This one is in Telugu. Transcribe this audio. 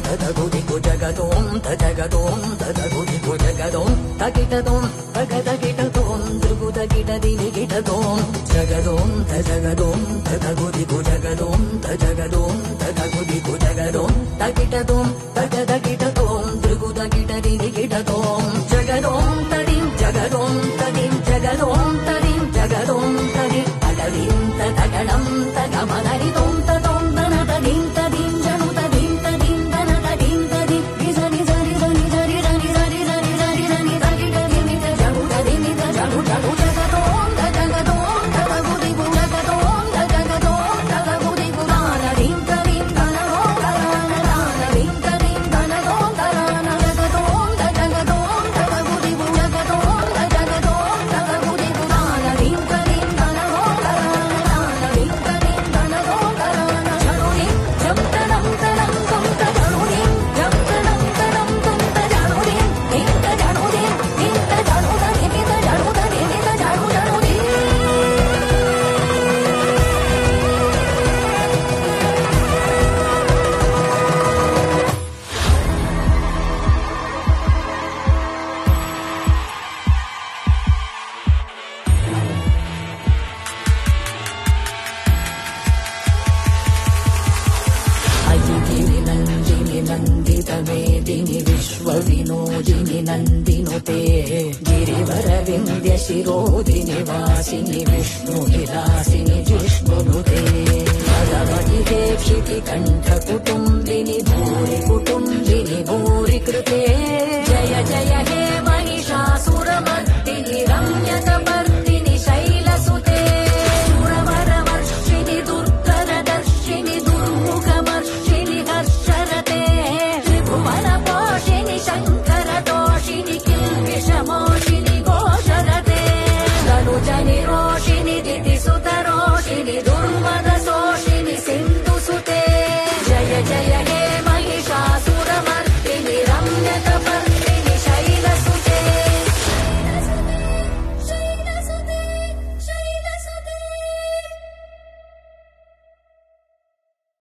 తదగుదికు జగదోం తగదోం తదగుదికు జగదోం తగిటదోం తగదగిటదోం దృగుదగిటదినిగిటదోం జగదోం తగదోం తదగుదికు జగదోం తగదోం తదగుదికు జగదోం తగిటదోం తగదగిటదోం దృగుదగిటదినిగిటదోం జగదోం नन्दितवेदिनि विश्वविनोदिनि नन्दिनुते। गिरिवरविन्द्यशिरोदिनिवासिनि विष्णुनिदासिनि विष्णुनुते अदमहि क्षिति कण्ठकुटुम् रोषिणि ोषिनि सोषिनि